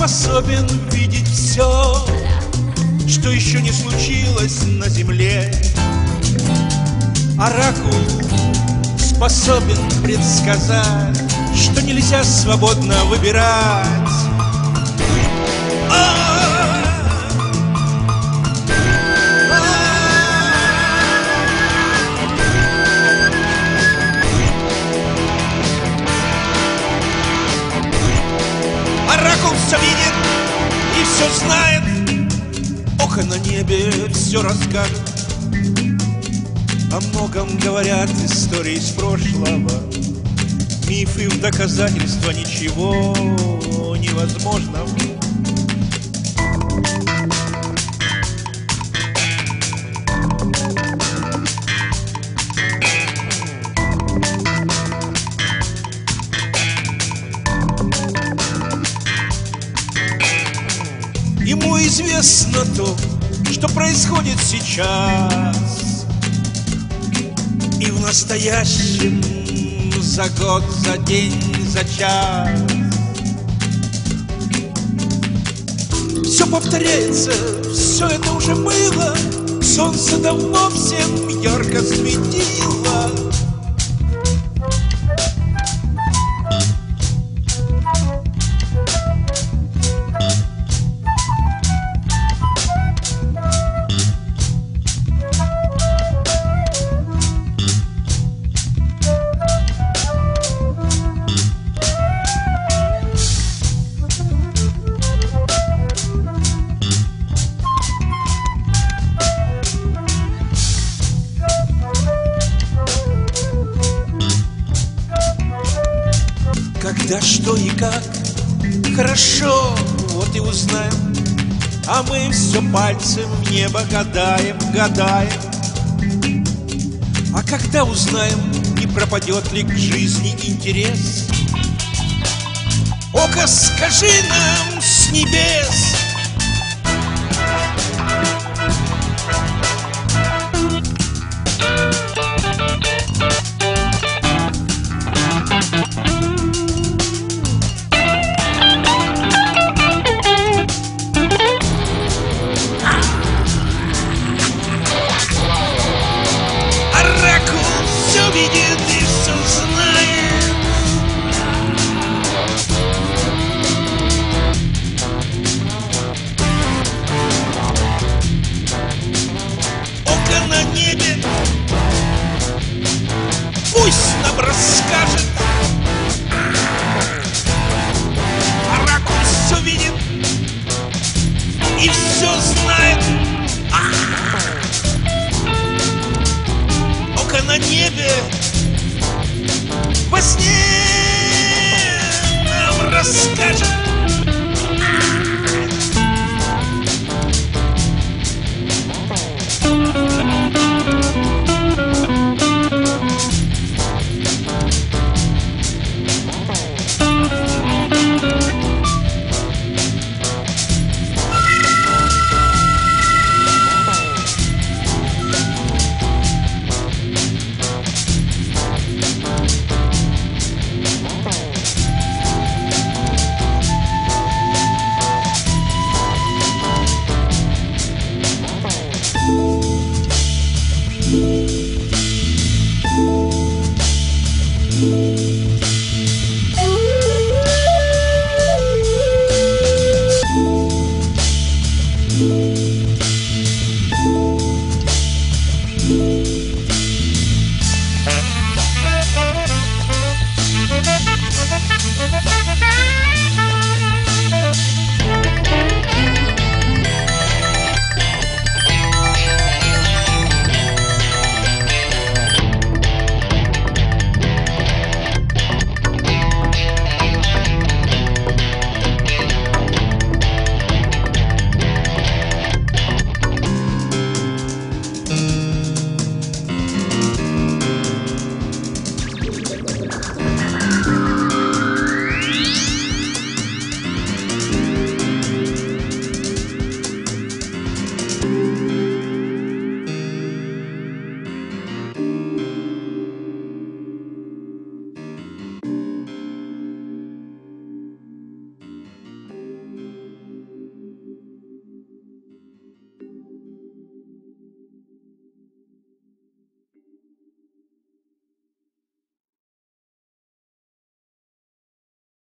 способен видеть все, что еще не случилось на земле. Оракул способен предсказать, что нельзя свободно выбирать. Все видит и все знает. Око на небе все расскажет. О многом говорят истории из прошлого. Мифы в доказательство ничего невозможного Известно то, что происходит сейчас. И в настоящем за год, за день, за час. Все повторяется, все это уже было. Солнце давно всем ярко светило Когда, что и как Хорошо, вот и узнаем. А мы все пальцем в небо гадаем, гадаем. А когда узнаем, не пропадет ли к жизни интерес? Око, скажи нам с небес небе. Во сне нам расскажет